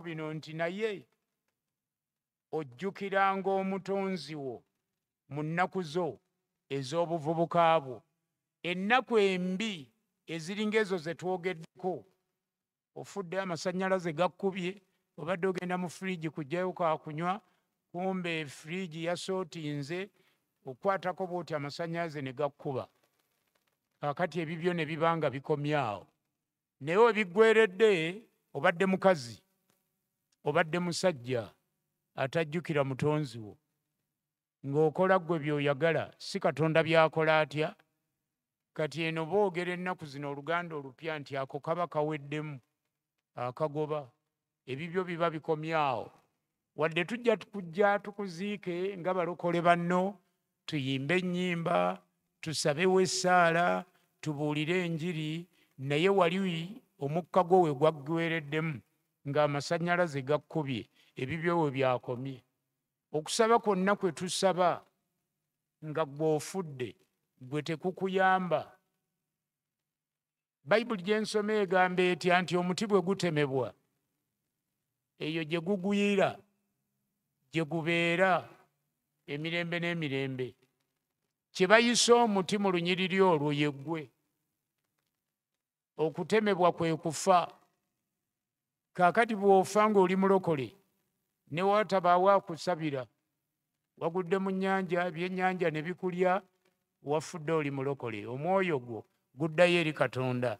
bino nti naye ojjukiranga omutonzi wo mu nnaku zo ez'obuvubuka bwo. Ennaku embi eziringa ezo ze twogeddeko ofudde amasannyalaze gakkubye obadde ogenda mu firiigi kugjayo kakunywa kumbe firiigi yasootinze okukwatako bwoti amasannyalaze ne gakkuba. Kaakati ebibyo ne biba nga bikomyawo naye webiggweredde obadde mukazi obadde musajja atajjukira mutonzi wo. Ng'okola ggwe by'oyagala si katonda by'akola atya? Kati eno boogera ennaku zino oluganda olupya nti ako kaba kaweddemu akagoba ebibyo biba bikomyawo wadde tujja kujja tukuziike nga balokole banno tuyimbe ennyimba tusabewo essaala tubuulire enjiri naye wali omukka gwo we gwaggwereddemu ng'amasannyalaze gakkubye ebibyo we byakomye. Okusaba kwonna kwe tusaba nga gwe ofudde gwe tekukuyamba. Bayibuli gye nsoma egamba etya nti omuti bwe gutemebwa eyo gye gugwira gye gubeera emirembe n'emirembe. Kye bayisa omuti mu lunyiriri olwo ye ggwe. Okutemebwa kwe kufa kaakati bw'ofa ng'oli mulokole ne watabaawo akusabira wagudde mu nnyanja ebyennyanja ne bikulya wafudde oli mulokole. Omwoyo gwo guddayo eri katonda.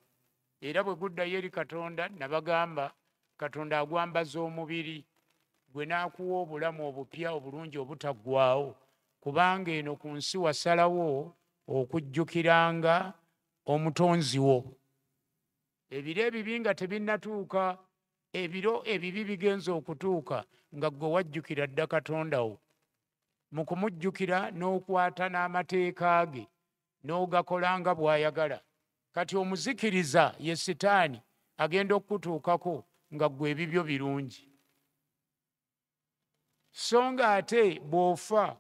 Era bwe guddayo eri katonda nabagamba katonda agwambaza omubiri gwe n'akuwa obulamu obupya obulungi obutaggwawo kubanga eno ku nsi wasalawo okujjukiranga omutonzi wo. Ebiro ebibi nga tebinnatuuka ebiro ebibi bigenza okutuuka nga gwe wajjukira dda katonda wo. Mu kumujjukira n'okwata n'amateeka ge n'ogakola nga bw'ayagala. Kati omuzikiriza ye sitaani agenda okutuukako nga ggwe ebibyo birungi. So nga ate bw'ofa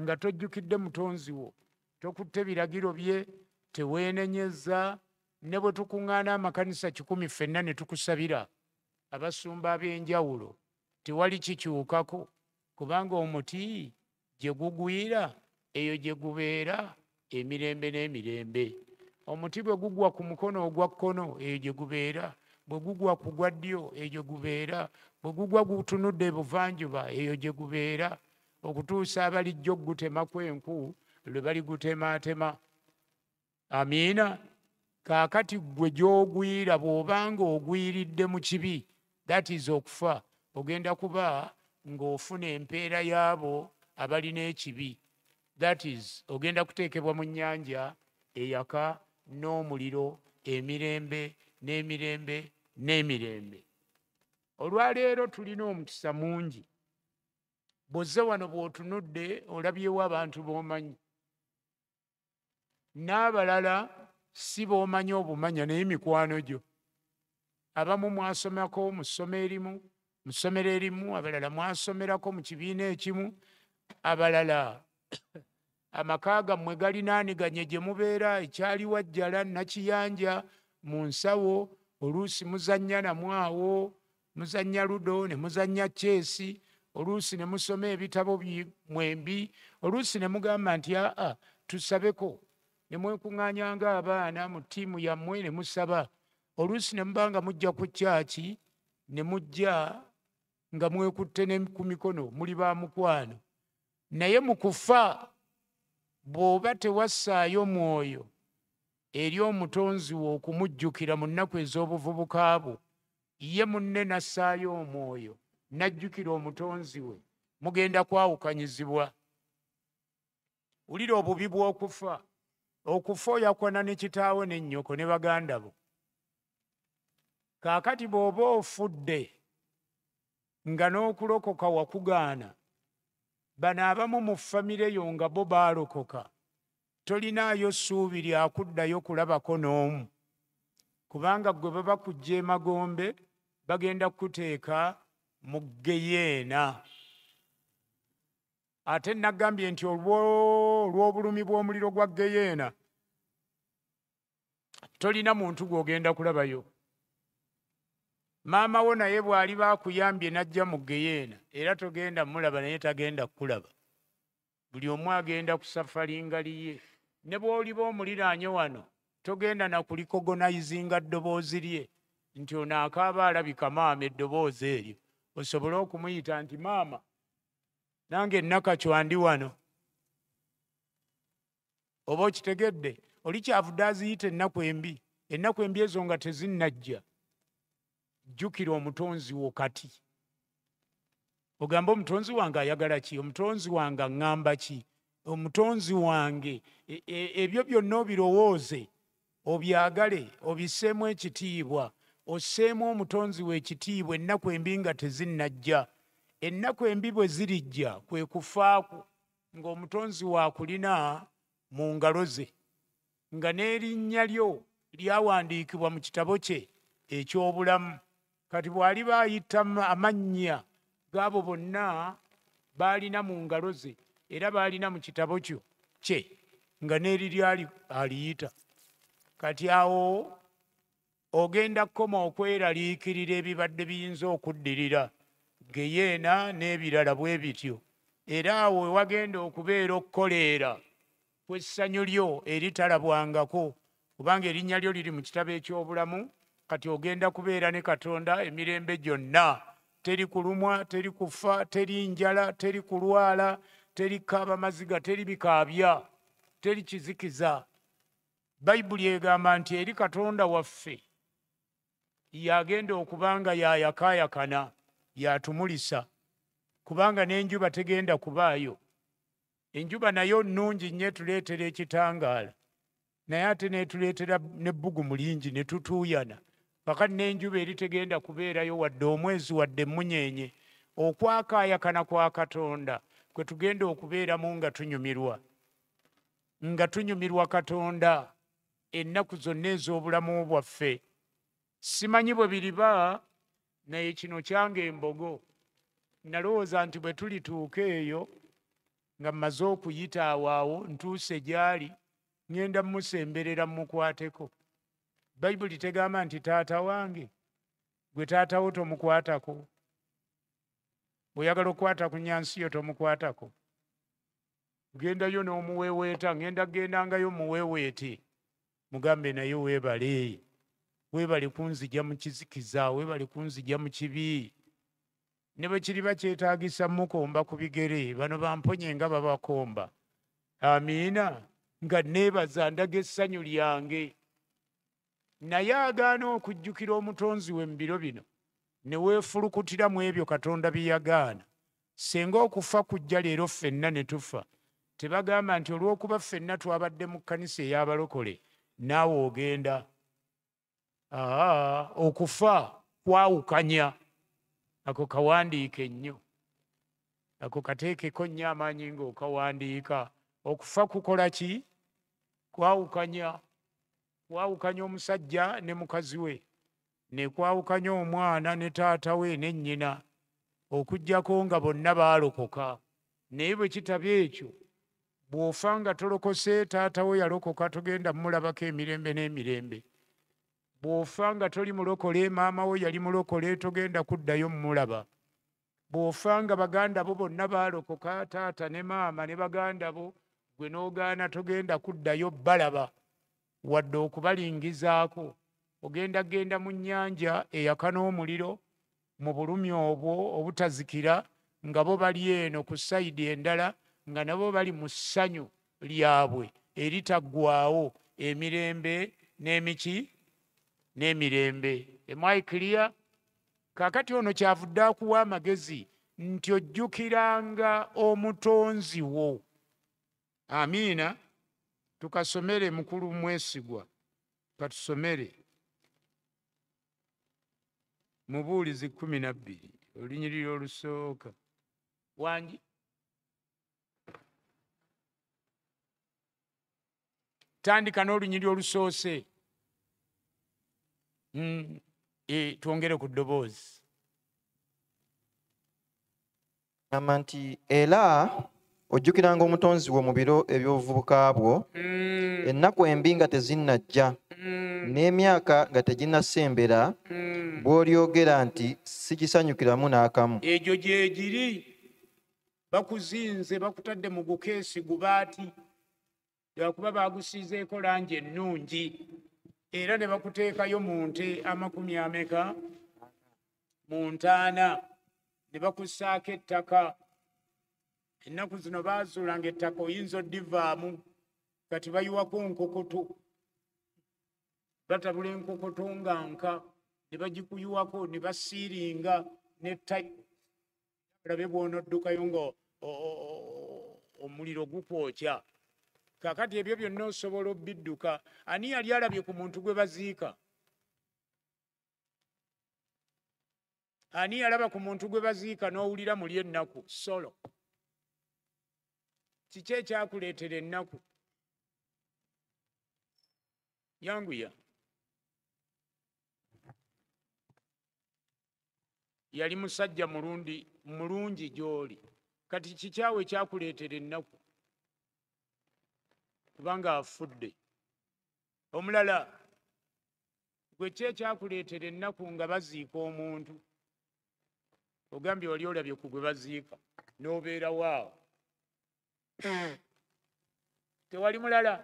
nga tojjukidde mutonzi wo tokutte biragiro bye teweenenyezza ne bwe tukuŋŋaana amakanisa kikumi ffenna ne tukusabira abasumba ab'enjawulo tewali kikyukako kubanga omuti gye gugwira eyo gye gubeera emirembe n'emirembe. Omuti bwe gugwa ku mukono ogwa kkono eyo gye gubeera. Bwe gugwa ku gwa ddyo egyo gubeera. Bwe gugwa gutunudde ebuvanjuba eyo gye gubeera. Okutuusa abalijjo okugutemako enku lwe baligutemaatema amiina kaakati gwe gy'ogwira bw'obanga ogwiridde mu kibi that is okufa. Ogenda kuba ng'ofuna empeera y'abo abalina ekibi. That is ogenda kuteekebwa mu nnyanja eyaka n'omuliro emirembe n'emirembe n'emirembe. Olwaleero tulina omukisa mungi. Bw'ozze wano bw'otunudde olabyewo abantu b'omanyi. N'abalala si b'omanyi obumanya naye mikwano gyo abamu mwasomako mu ssomo erimu mu ssomero erimu abalala mwasomerako mu kibiina ekimu abalala amaka gammwe galinaaniganye gye mubeera ekyali wajjala nakiyanja mu nsawo oluusi muzannya namwawo muzannya ludo ne muzannya kyesi oluusi ne musoma ebitabo mwembi oluusi ne mugamba nti aa tusabeko. Ne mwekuŋŋaanyanga abaana mu ttiimu yammwe ne musaba oluusi ne muba nga mujja ku kyaki ne mujja nga mwekutte ne ku mikono muli ba mukwano. Naye mu kufa bw'oba tewassaayo mwoyo eri omutonzi wo okumujjukira mu nnaku ez'obuvubuka bwo ye munne n'assaayo omwoyo n'ajjukira omutonzi we mugenda kwawukanyizibwa. Wulira obubi bw'okufa. Okufa oyakwana ne kitaawo ne nnyoko ne baganda bo kaakati bw'oba ofudde nga n'okulokoka wakugaana bano abamu mu famire yo nga bo baalokoka tolinaayo ssuubi lyakuddayo kulabako n'omu. Kubanga gwe baba kujja emagombe bagenda kukuteeka mu geyeena ate nagambye nti olw'obulumi bw'omuliro gwa geyeena tolina muntu gw'ogenda kulabayo maama wo naye bw'ali baakuyambye n'ajja mu geyeena era togenda mulaba naye tagenda kulaba buli omu agenda ku saffalinga liye ne bw'oliba omuliraanye wano togenda na kulikogonayizinga ddoboozi lye nti ono akaaba alabika maama eddoboozi eryo. Osobole okumuyita nti maama nange nakacyandi wano. Oba okitegedde oli kyavudde aziyita ennaku embi? Ennaku embi ezo nga tezinnajja jjukira omutonzi wo kati ogamba omutonzi wange ayagala ki? Omutonzi wange aŋŋamba ki? Omutonzi wange e, e, ebyo byonna obirowooze obyagale obisseemu ekitiibwa osseemu omutonzi we ekitiibwa ennaku embi nga tezinnajja ennaku embi bwe zirijja kwe kufaaku ng'omutonzi waakulina mu ngalo ze nga n'erinnya lyo lyawandiikibwa mu kitabo kye eky'obulamu kati bw'ali baayita amannya gaabo bonna baalina mu ngalo ze era baalina mu kitabo kyo kye nga n'eriryali aliyita. Kati awo ogenda kkoma okweraliikirira ebibadde biyinza okuddirira geyeena n'ebirala bwe bityo. Era awo wewagenda okubeera okukoleera kwessanyu lyo eritalabwangako kubanga erinnya lyo liri mu kitabo eky'obulamu kati ogenda kubeera ne katonda emirembe gyonna. Teri kulumwa teri kufa teri njala teri kulwala teri kaaba maziga teri bikaabya teri kizikiza. Bayibuli egamba nti eri katonda waffe yagenda okuba nga yayakaayakana yatumulisa kubanga n'enjuba tegenda kubaayo. Enjuba nayo nnungi nnyo etuleetera ekitangaala naye ate netuleetera nebbugumu lingi ne tutuuyana kakati n'enjuba eri tegenda kubeerayo wadde omwezi wadde emunyeenye okwakaayakana kwa katonda kwe tugenda okubeeramu nga tunyumirwa. Nga tunyumirwa katonda ennaku zonna ez'obulamu bwaffe. Simanyi bwe biriba naye kino kyange embogo nalowooza nti bwe tulituuka eyo nga mmaze okuyita awaawo ntuuse gy'ali ŋŋenda mmusemberera mmukwateko bayibuli tegamba nti taata wange gwe taatawo tomukwatako. Bweoyagala okukwata ku nyansi yo tomukwatako. Gendayo n'omuweeweeta ŋŋenda kugendangayo muweeweete. Mugambe naye weebale. Weebale kunzija mu kizikiza weebale kunzija mu kibi. Ne bwe kiriba kyetaagisa mukomba ku bigere bano bamponye nga babakomba. Amiina nga neebaza ndaga essanyu lyange naye agaana okujjukira omutonzi we mu biro bino ne weefulukutira mu ebyo katonda bye yagaana. Singa okufa kujja leero ffenna ne tufa tebagamba nti olw'okuba ffenna twabadde mu kkanisa ey'abalokole naawe ogenda. Aa okufa kwawukanya. Ako kawandiike nnyo. Ako kateekeko nnyo amaanyi ng'okawandiika. Okufa kukola ki? Kwawukanya kwawukanya omusajja ne mukazi we ne kwawukanya omwana ne taata we ne nnyina okugjako nga bonna baalokoka. Naye bwe kitaba ekyo bw'ofa nga tolokose taata we yalokoka togenda mulabako emirembe n'emirembe. Bw'ofa nga toli mulokole maama wo yali mulokole togenda kuddayo mmulaba. Bw'ofa nga baganda bo bonna baalokoka taata ne maama ne baganda bo gwe n'ogaana togenda kuddayo balaba wadde okubalingizaako. Ogenda genda mu nnyanja eyaka n'omuliro mu bulumi obwo obutazikira nga bo bali eno ku sayidi endala nga nabo bali mu ssanyu lyabwe eritaggwawo emirembe n'emiki n'emirembe. Emwaikiriya kaakati ono kyavudde akuwa amagezi nti ojjukiranga omutonzi wo. Amiina tukasomere mukulu mwesigwa. Katusomere. Mubuulizi kumi nabbiri olunyiriri olusooka wangi? Tandika n'olunyiri olusoose. Mm, e, twongere ku ddoboozi. Gamba nti era ojjukiranga omutonzi wo mu biro eby'obuvubuka bwo Mm, ennaku embi nga tezinnajja mm, n'emyaka nga teginnasembera mm. bw'olyogera nti sigisanyukiramu n'akamu. Egyo gyegiri bakuzinze bakutadde mu gukeesi gubaati. Lwakuba bagusiizeeko langi ennungi. Era ne bakuteekayo mu nte amakumi ameka? Mu ntaana. Ne bakussaako ettaka ennaku zino baazuulanga ettaka oyinza oddivaamu kati bayiwako nkokoto batabula enkokoto nga nka ne bagikuyiwako ne basiiringa nettayipu olabe bw'onoddukayo nga omuliro gukwokya kaakati ebyo byonna osobola obidduka ani yali alabye ku muntu gwe baziika? Ani yalaba ku muntu gwe baziika n'owulira muli ennaku solo kiki ekyakuleetera ennaku? Yanguya. Yali musajja mulundi mulungi gy'oli. Kati kikyawe kyakuleetera ennaku? Kubanga afudde. Omulala gwe ki ekyakuleetera ennaku nga baziika omuntu? Ogambye wali olabye ku gwe baziika n'obeerawo awo tewali mulala.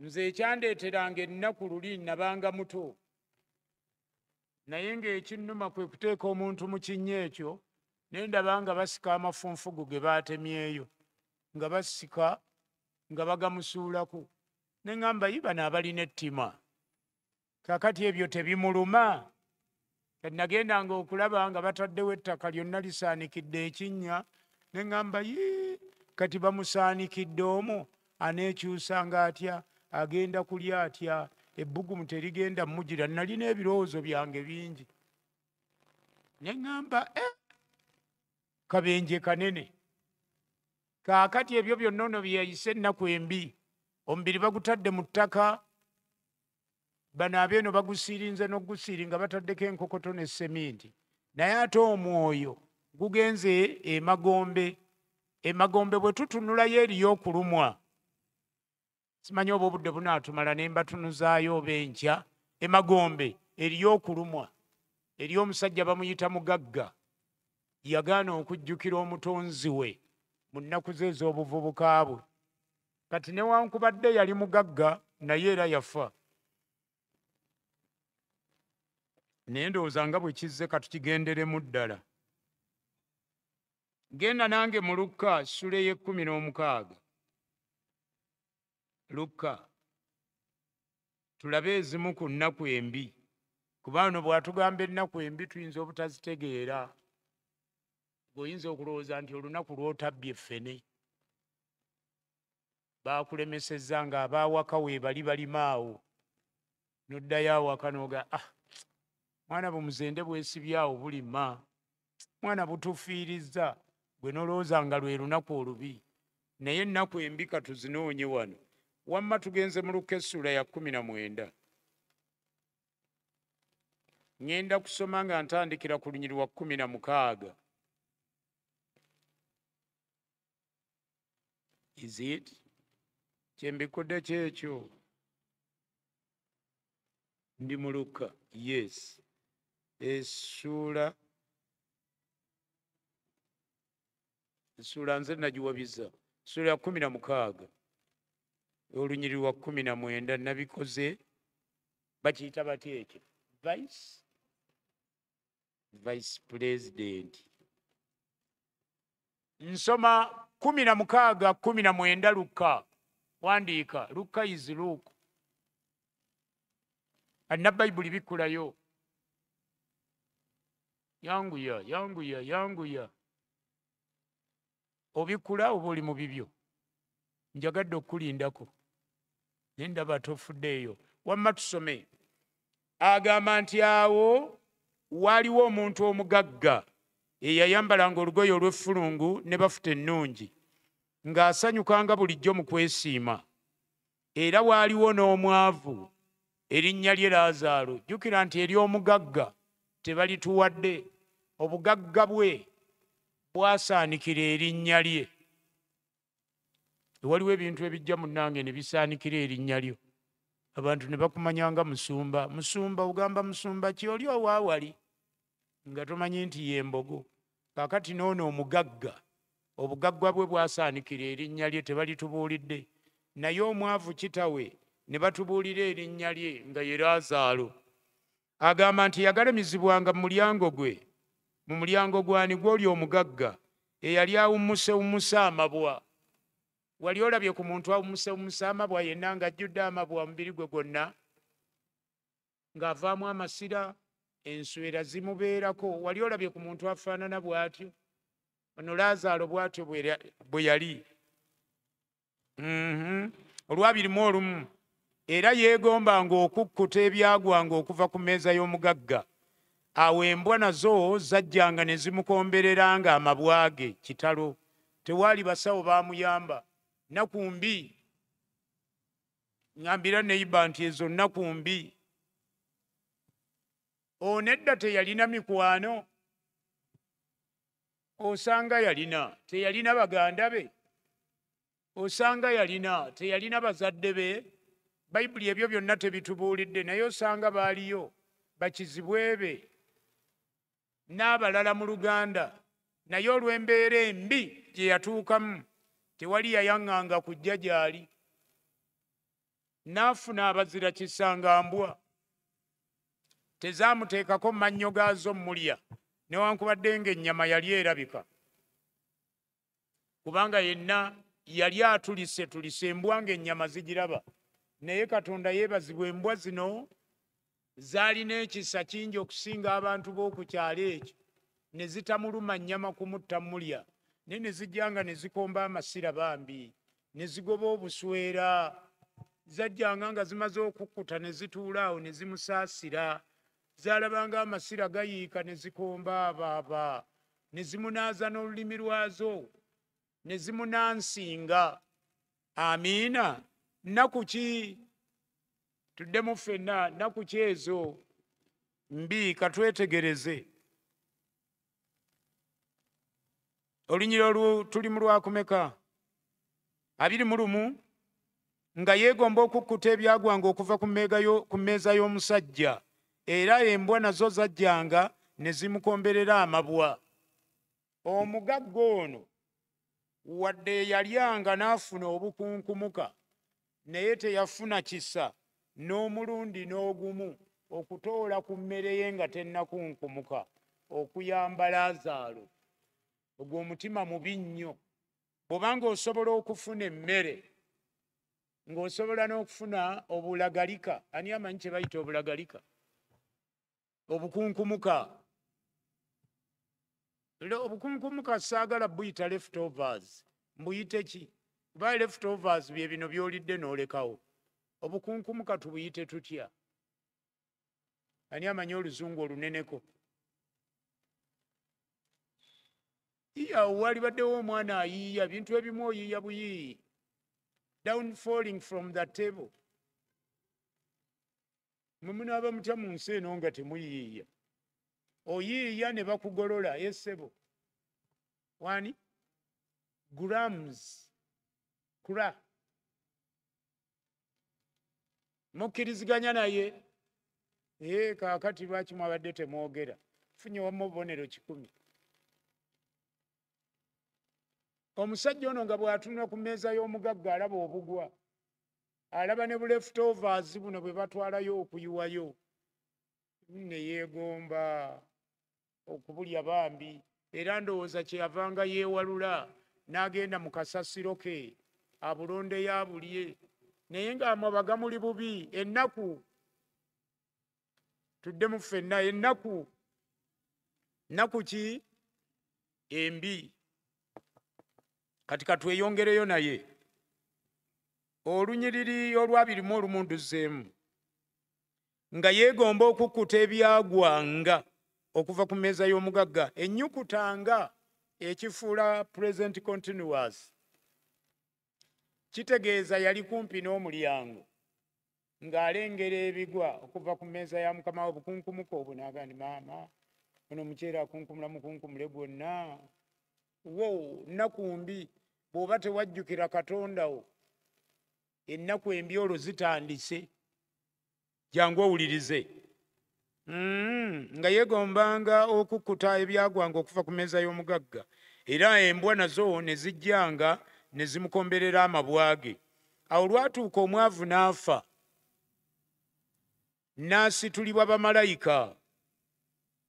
Nze ekyandeeteranga ennaku luli nabanga muto. Naye ng'ekinnuma kwe kuteeka omuntu mu kinnya ekyo ne ndaba nga basika amafunfugu ge baatemyeyo nga basika nga bagamusuulako ne ŋŋamba yi bano abalina ettima. Kaakati ebyo tebimuluma nagendanga okulaba nga bataddewo ettaka lyonna lisaanikidde ekinnya ne ŋŋamba yi kati bamusaanikidde omwo aneekyusanga atya agenda kulya atya ebbugumu terigenda mmugira nalina ebirowoozo byange bingi. Ne ŋŋamba e kabenje kanene kaakati ebyo byonna ono byeyayise ennaku embi omubiri bagutadde mu ttaka bano abeeno bagusiirinze n'ogusiiri nga bataddeko enkokoto ne seminti naye ate omwoyo gugenze emagombe. Emagombe bwe tutunulayo eriyo okulumwa simanyi oba obudde bunaatumala ne mbatunuzaayo oba enkya. Emagombe eriyo okulumwa eri omusajja bamuyita mugagga. Yagaana okujjukira omutonzi we mu nnaku ze ez'obuvubuka bwe. Kati newankubadde yali mugagga naye era yafa naye ndowooza nga bwe kizze katukigenderemu ddala? Genda nange mu lukka ssula ey'ekkumi n'omukaaga. Lukka tulabe ezimu ku nnaku embi. Kuba wano bw'atugamba ennaku embi tuyinza obutazitegeera. Ng'oyinza okulowooza nti olunaku lw'otabbye ffene baakulemesezza nga abaawaka weebali balimaawo. N'oddayo awaka n'oga ah mwana bumuzende bwesibye awo bulima mwana butufiirizza gwe nolowooza nga lwe lunaku olubi. Naye ennaku embi katuzinoonye wano wamma tugenze mu lukka essula ya kumi na mwenda. Ŋŋenda kusoma nga ntandikira ku lunyiri lwa kumi na mukaaga. Is it? Kyembikudde kyekyo. Ndi mu lukka yes essuula essuula nze nagiwabiza. Essuula ya kumi na mukaaga olunyiri lwa kumi na mwenda nabikoze bakiyita batya ekyo? Vice vice president. Nsoma kumi na mukaaga kumi na mwenda lukka. Wandiika lukka is luke. Alina bayibuli bikkulayo yanguya yanguya yanguya. Obikkula oba oli mu bibyo. Njagadde okukulindako naye ndaba tofuddeeyo. Wamma tusome. Agamba nti awo waaliwo omuntu omugagga eyayambalanga olugoye olw'effulungu ne bafuta ennungi ng'asanyukanga bulijjo mu kwesiima. Era waaliwo n'omwavu. Erinnya lye laazaalo. Jjukira nti eri omugagga tebalituwadde obugagga bwe bwasaanikira erinnya lye. Waliwo ebintu ebijja munnange ne bisaanikira erinnya lyo. Abantu ne bakumanya nga musumba. Musumba ogamba musumba ki? Oli owaawali nga tomanyi nti yembogo kaakati noono omugagga obugagga bwe bwasaanikira erinnya lye tebalitubuulidde. Naye omwavu kitawe ne batubuulira erinnya lye nga ye laazaalo. Agamba nti yagalamizibwanga mu mulyango gwe mu mulyango gwani gw'oli omugagga eyali awummusewummusa amabwa. Wali olabye ku muntu awummusewummusa amabwa yenna ng'ajjudde amabwa omubiri gwe gwonna ng'avaamu amasira enswera zimubeerako. Wali olabye ku muntu afaanana bw'atyo ono laazaalo bw'atyo bwe yali. Mhm. olwabirimu olumu era yeegombanga okukkuta ebyagwanga okuva ku mmeeza y'omugagga awo embwa nazo zajjanga ne zimukombereranga amabwa ge kitalo. Tewaali basawo baamuyamba. Nnaku mbi ŋambira neyiba nti ezo nnaku mbi ono edda teyalina mikwano. Osanga yalina teyalina baganda be. Osanga yalina teyalina bazadde be. Bayibuli ebyo byonna tebitubuulidde naye osanga baaliyo bakizibwe be n'abalala mu luganda. Naye olw'embeera embi gye yatuukamu tewali yayaŋŋanga kujja gy'ali. N'afuna abazira kisangambwa. Tezaamuteekako mu mannyo gaazo mulya newankubadde ng'ennyama yali erabika. Kubanga yenna yali atulise tulise embwa ng'ennyama zigiraba. Naye katonda yeebazibwa embwa zino zaalina ekisa kingi okusinga abantu b'oku kyalo ekyo ne zitamuluma nnyama kumutta mulya naye ne zijjanga ne zikomba amasira bambi ne zigoba obuswera. Zajjanga nga zimaze okukkuta ne zituula awo ne zimusaasira. Zaalabanga amasira gayiika ne zikomba abaaba ne zimunaaza n'olulimi lwazo ne zimunansinga. Amiina? Nnaku ki tuddemu ffenna nnaku ki ezo mbi katwetegereze olunyiro olwo tuli mu lwakumeka abiri mu lumu nga yeegomba okukkuta ebyagwanga okuva ku mmeeza y'omusajja era embwa nazo zajjanga ne zimukomberera amabwa. Omugagga ono wadde eyalyanga n'afuna obukunkumuka naye teyafuna kisa n'omulundi n'ogumu okutoola ku mmere ye nga tennakunkumuka okuyamba laazaalo ogwo omutima mubi nnyo. Bw'obanga osobola okufuna emmere ng'osobola n'okufuna obulagalika ani amanyi kye bayita obulagalika? Obukunkumuka obukunkumuka saagala buyita leftovers. Mbuyite ki? Kuba leftovers bye bino by'olidde n'olekawo obukunkumuka tubuyite tutya? Ani amanyi oluzungu oluneneko? Iya walibaddewo omwana ayiiya bintu ebimu oyiiya buyiiyi down falling from the table. Mwe munaaba mutya mu nsi eno nga temuyiiya? Oyiiya ne bakugolola yessebo wani? Grams. Kura mukkiriziganya naye. Ee kaakati lwaki mwabadde temwogera? Funye wamu obubonero kikumi. Omusajja ono nga bw'atunula ku mmeeza y'omugagga alaba obugwa alaba ne buleftovers buno bwe batwalayo okuyiwayo. Ne yeegomba okubulya bambi era ndowooza kyeyavanga yeewalula n'agenda mu kasasiro ke abulondeyo abulye naye ng'amabaga muli bubi ennaku tuddemu ffenna ennaku nnaku ki? Embi. Kati katweyongereyo naye. Olunyiriri olwabirimu olumunduzzeemu nga yeegomba okukkuta ebyagwanga okuva ku mmeeza y'omugagga ennyukuta nga ekifuula present continuous kitegeeza yali kumpi n'omulyango ng'alengera ebigwa okuva ku mmeeza ya mukama we bukunkumuka obwo n'agamba nti maama ono omuceere akunkumula mukunkumule gwonna. Wo nnaku mbi bw'oba tewajjukira katonda wo ennaku embi olwo zitandise. Jangu owulirize. Mm, nga yeegombanga okukkuta ebyagwanga okuva ku mmeeza y'omugagga era embwa nazo ne zijjanga ne zimukomberera amabwage. Awo lwatuuka omwavu n'afa n'asitulibwa bamalayika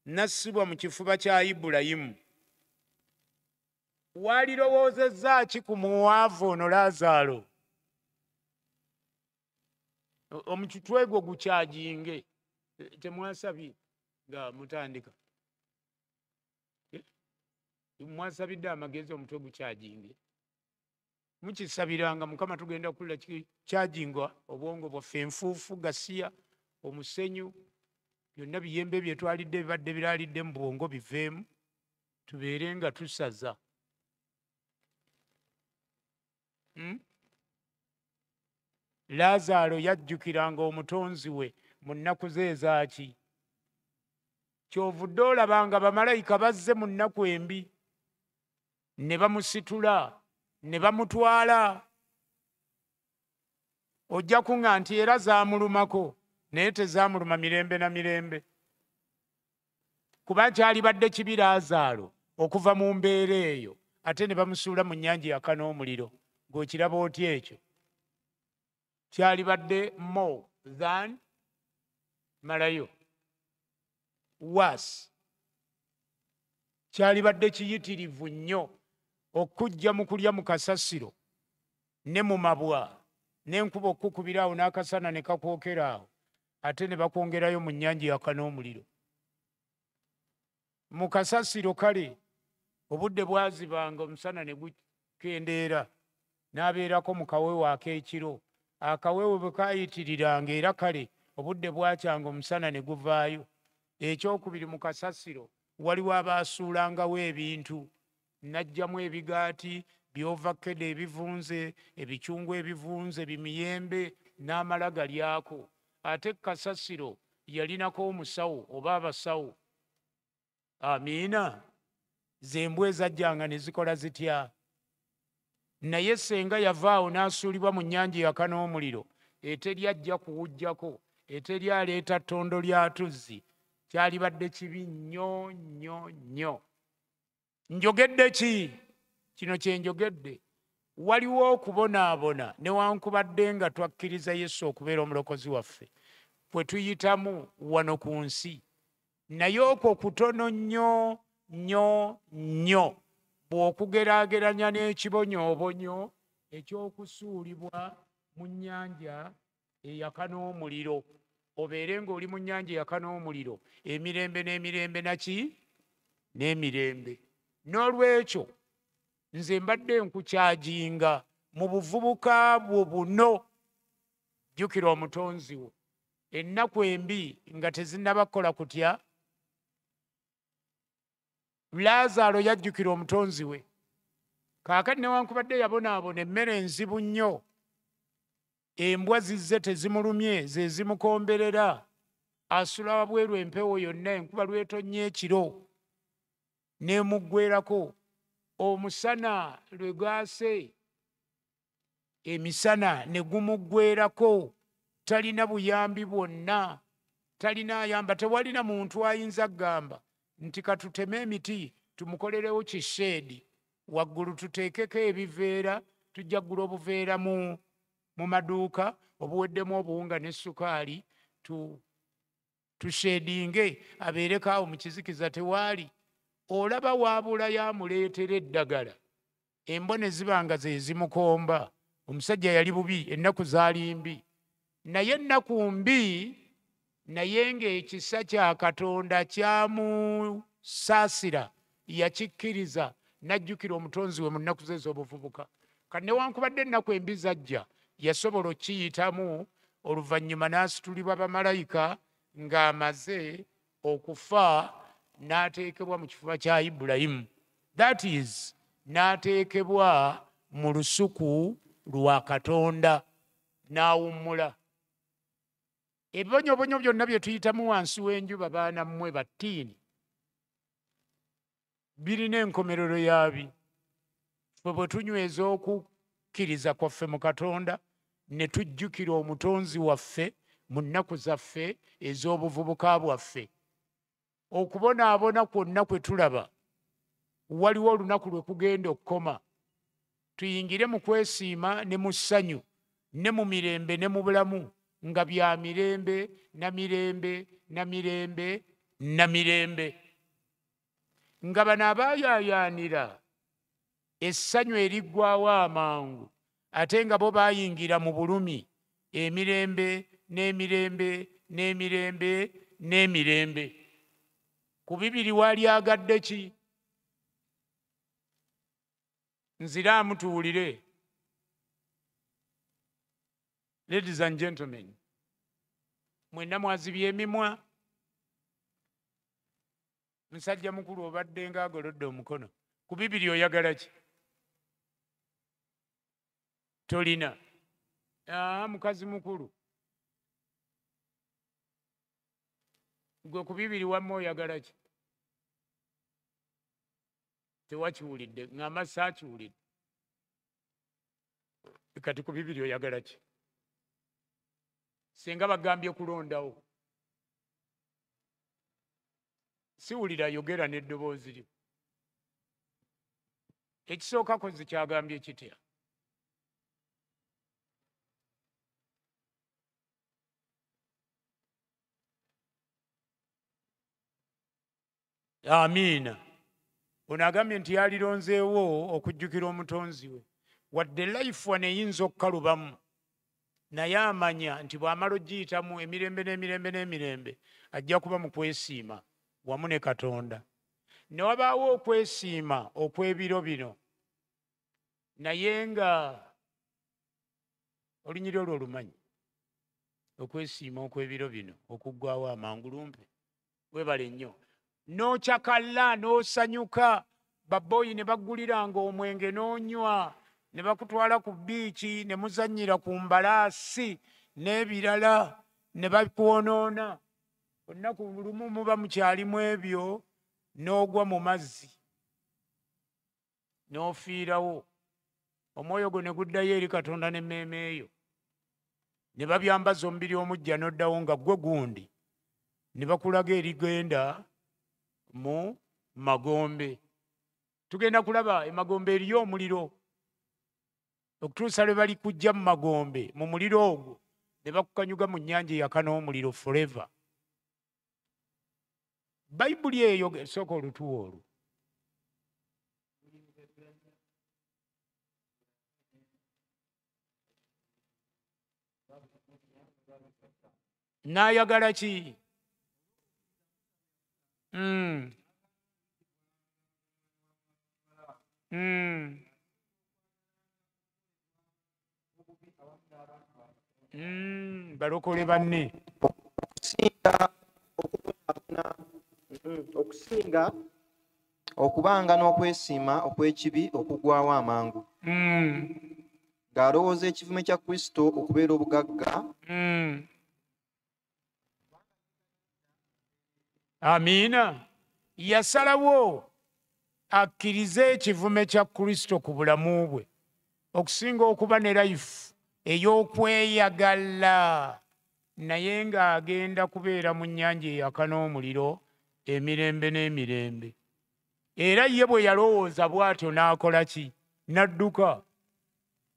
n'assibwa mu kifuba kya ibulayimu. Walirowoozezza ki ku muwaavu ono laazaalo? O- omukitwe gwo gukyajinge Eh, temwasabye nga mutandika. Eh? mwasabidde amagezi omutwe gukyajinge mukisabiranga mukama tugenda kulira kyajingwa obwongo bwaffe enfuufu gasiya omusenyu byonna biyembe byetwalidde bibadde biraalidde mu bwongo biveemu. Tubeere nga tusaza. Hmm? laazaalo yajjukiranga omutonzi we mu nnaku ze ezaaki kyovudde olabanga bamalayika bazze mu nnaku embi ne bamusitula ne bamutwala. Ojja kuŋŋa nti era zaamulumako naye tezaamuluma mirembe na mirembe. Kuba kyalibadde kibi laazaalo okuva mu mbeera eyo ate ne bamusuula mu nnyanja yaka n'omuliro ng'okiraba otya ekyo? Kyalibadde more than malayo was kyalibadde kiyitirivu nnyo okujja mu kulya mu kasasiro ne mu mabwa n'enkuba okukubira awo n'akasana ne kakwokera awo ate ne bakwongerayo mu nnyanja yaka n'omuliro. Mu kasasiro kale obudde bwazibanga omusana ne gukendeera n'abeerako mu kaweewo ak'ekiro. Akaweewo bwe kayitiriranga era kale obudde bwakyanga omusana ne guvaayo. Ekyokubiri mu kasasiro waliwo abaasuulangawo ebintu najjamu ebigaati byovakkedo ebivunze ebicungwa ebivunze bimiyembe n'amala galyako. Ate kasasiro yalinako omusawo oba abasawo. Amiina zembwa ezajjanga ne zikola zitya? Naye senga yavaawo n'asuulibwa mu nnyanja yaka n'omuliro eteri ajja kuwujjako eteri aleeta ttondo lya tuzzi. Kyalibadde kibi nnyo nnyo nnyo njogedde ki? Kino kye njogedde. Waliwo okubonaabona newankubadde nga twakkiriza yesu okubeera omulokozi waffe. Kwe tuyitamu wano ku nsi. Naye okwo kutono nnyo nnyo nnyo. Bw'okugeraageranya n'ekibonyoobonyo eky'okusuulibwa mu nnyanja eyaka n'omuliro. Obeere ng'oli mu nnyanja eyaka n'omuliro. Emirembe n'emirembe naki n'emirembe n'olwekyo nze mbadde nkukyajinga mu buvubuka bwo buno. Jjukira omutonzi wo ennaku embi nga tezinnabakola kutya? Laazaalo yajjukira omutonzi we. Kaakati newankubadde yabonaabona emmere enzibu nnyo. Embwa zizze tezimulumye ze zimukomberera. Asula wabweru empewo yonna enkuba lwetonnye ekiro n'emuggwerako omusana lwe gaase emisana ne gumuggwerako talina buyambi bwonna talina ayamba tewalina muntu ayinza kgamba nti katuteme emiti tumukolerewo kisheedi waggulu tuteekeko ebiveera tujja ggula obuveera mu, mu maduuka obuweddemu obuwunga ne sukaali tu, tusheedinge abeereko awo mu kizikiza tewaali olaba waabula yamuleetera eddagala embwa ne ziba nga ze zimukomba. Omusajja yali bubi ennaku zaali mbi. Naye ennaku mbi naye ng'ekisa kya katonda kyamusaasira yakikkiriza n'ajjukira omutonzi we mu nnaku ze ez'obuvubuka kati newankubadde ennaku embi zajja yasobola okkiyitamu oluvannyuma n'asitulibwa bamalayika ng'amaze okufa n'ateekebwa mu kifuba kya ibulayimu that is n'ateekebwa mu lusuku lwa katonda n'awummula. Ebibonyobonyo byonna bye tuyitamu wansi w'enjuba baana mmwe battiini birina enkomerero yaabi. Ffe bwe tunyweza okukkiriza kwaffe mu katonda ne tujjukira omutonzi waffe mu nnaku zaffe ez'obuvubuka bwaffe okubonaabona kwonna kwe tulaba. Waliwo olunaku lwe kugenda okukoma. Tuyingire mu kwesiima ne mu ssanyu ne mu mirembe ne mu bulamu nga bya mirembe na mirembe na mirembe na mirembe. Nga bano abaayaayaanira essanyu eriggwawo amangu ate nga bo baayingira mu bulumi emirembe n'emirembe n'emirembe n'emirembe ku bibiri waalyagadde ki? Nziraamu tuwulire ladies and gentlemen mwenna mwazibya emimwa? Musajja mukulu obadde nga agolodde omukono ku bibiri oyagala ki? Tolina. Aa mukazi mukulu gwe ku bibiri wamma oyagala ki? Tewakiwulidde ŋŋamba saakiwulidde. Kati ku bibiri oyagala ki? Singa bagambye kulondawo. Siwulira yogera n'eddoboozi lyo. Ekisooka kozi kyagambye kitya amiina ono agambye nti yalironzeewo okujjukira omutonzi we. Wadde life wano eyinza okukalubamu naye amanya nti bw'amala ogiyitamu emirembe n'emirembe n'emirembe ajja kuba mu kwesiima wamu ne katonda. Ne wabaawo okwesiima okw'ebiro bino naye nga olunyiri olwo olumanyi okwesiima okw'ebiro bino okuggwawo amangu lumpe webale nnyo n'okyakalla n'osanyuka. Baboyi ne bagguliranga omwenge n'onywa ne bakutwala ku biiki ne muzannyira ku mbalaasi n'ebirala ne bakwonoona. Olunaku lumu muba mukyalimu ebyo n'ogwa mu mazzi n'ofiirawo. Omwoyo gwo ne guddayo eri katonda n'emmeeme eyo. Ne babyambaza omubiri omujja n'oddawo nga ggwe gundi. Ne bakulaga erigenda mu magombe. Tugenda kulaba emagombe eriyo omuliro. Okutuusa lwe bali kujja mu magombe mu muliro ogwo ne bakukanyuga mu nnyanja eyaka n'omuliro forever. Bayibuli eyo sooka olutuwa olwo. N'ayagala ki Mm. Mm. Mm, balokole banne. Okusinga Mhm, okusinga okubanga n'okwesiima okw'ekibi okuggwawo amangu. Mm, ng'alowooza ekivume kya kristo okubeera obugagga amiina. Yasalawo akkirize ekivume kya kristo ku bulamu bwe okusinga okuba ne life ey'okweyagala. Naye ng'agenda kubeera mu nnyanja eyaka n'omuliro emirembe n'emirembe. Era ye bwe yalowooza bw'atyo n'akola ki? N'adduka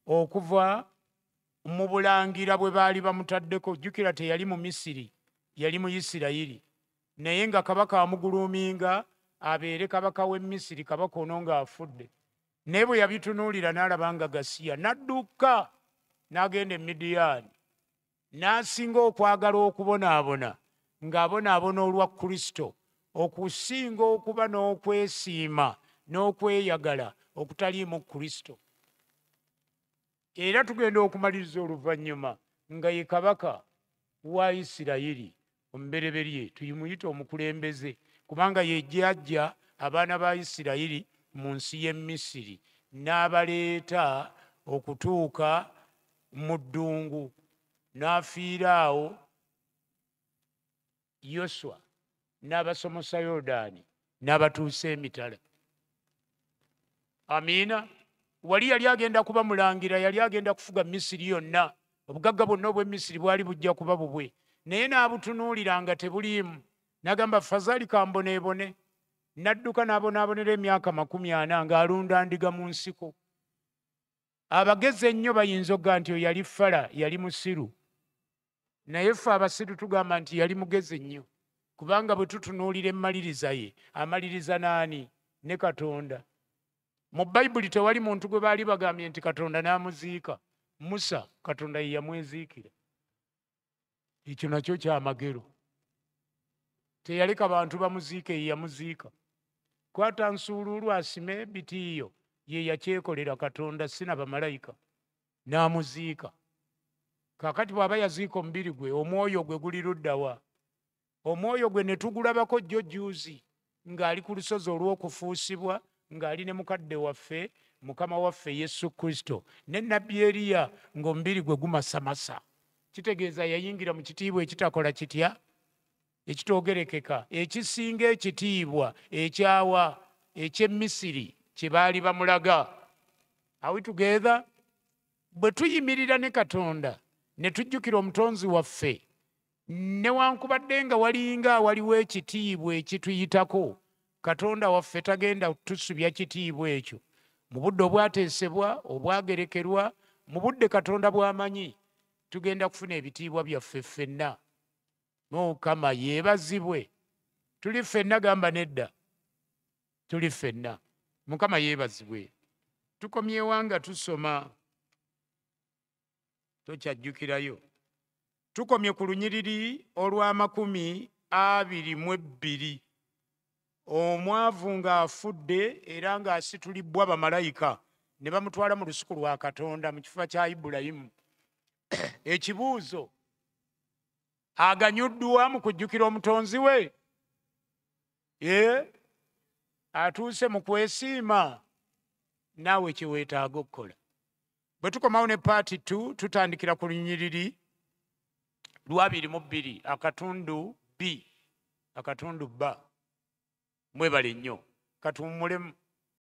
okuva mu bulangira bwe baali bamutaddeko. Jjukira teyali mu misiri yali mu isirayiri naye nga kabaka amuguluuminga abeere kabaka w'e misiri kabaka ono ng'afudde naye bwe yabitunuulira n'alaba nga gasiya n'adduka n'agenda e midiyaani. N'asinga okwagala okubonaabona ng'abonaabona olwa kristo. Okusinga okuba n'okwesiima n'okweyagala okutaliimu kristo. Era tugenda okumaliriza oluvannyuma nga ye kabaka wa isirayiri omubereberye tuyimuyite omukulembeze. Kubanga ye jjajja abaana ba isirayiri mu nsi y'e misiri n'abaleeta okutuuka mu ddungu n'afiira awo yoswa n'abasomosa yoludaani n'abatuusa emitala. Amiina wali yali agenda kuba mulangira yali agenda kufuga misiri yonna. Obugagga bwonna obw'emisiri bwali bujja kuba bubwe naye n'abutunuulira nga tebuliimu. N'agamba fazaali kamboneebone n'adduka n'abonaabonera emyaka makumi ana ng'alunda ndiga mu nsiko. Abagezi ennyo bayinza okga nti oyo yali fala yali musiru. Naye ffe abasiru tugamba nti yali mugezi nnyo kubanga bwe tutunuulira emmaliriza ye amaliriza n'ani? Ne katonda. Mu bayibuli tewali muntu gwe baali bagambye nti katonda n'amuziika. Musa katonda ye yamweziikira ekyo nakyo kyamagero teyaleka bantu bamuziike ye yamuziika. Kwata nsuuluulu asime bitiiyo ye yakyekolera katonda sina bamalayika n'amuziika. Kaakati bw'aba yaziika omubiri gwe omwoyo gwe guli luddawa omwoyo gwe ne tugulabako jjo juuzi ng'ali ku lusozi olw'okufuusibwa ng'ali ne mukadde waffe mukama waffe yesu kristo ne nabbi eriya ng'omubiri gwe gumasamasa kitegeeza yayingira mu kitiibwa ekitakola kitya? Ekitoogerekeka ekisinga ekitiibwa ekyawa eky'emisiri kye baali bamulaga. Awi together? Bwe tuyimirira ne katonda ne tujjukira omutonzi waffe newankubadde nga walinga waliwo ekitiibwa ekituyitako katonda waffe tagenda tusubya kitiibwa ekyo. Mu budde obwateesebwa obwagerekerwa mu budde katonda bw'amanyi tugenda kufuna ebitiibwa byaffe ffenna. Mukama yeebazibwe tuli ffenna gamba nedda. Tuli ffenna. Mukama yeebazibwe tukomyewa nga tusoma. Tokyajjukirayo. Tukomye ku lunyiriri olw'amakumi abiri mu ebbiri. Omwavu ng'afudde era ng'asitulibbwa bamalayika ne bamutwala mu lusuku lwa katonda mu kifuba kya ibulayimu ekibuuzo aganyuddwa mu kujjukira omutonzi we. Ye atuuse mu kwesiima naawe kyeweetaaga okukola. Bwe tukomawo ne paati 2 tutandikira ku lunyiriri lwabiri mu bbiri akatundu b akatundu ba mwebale nnyo katuwummulemu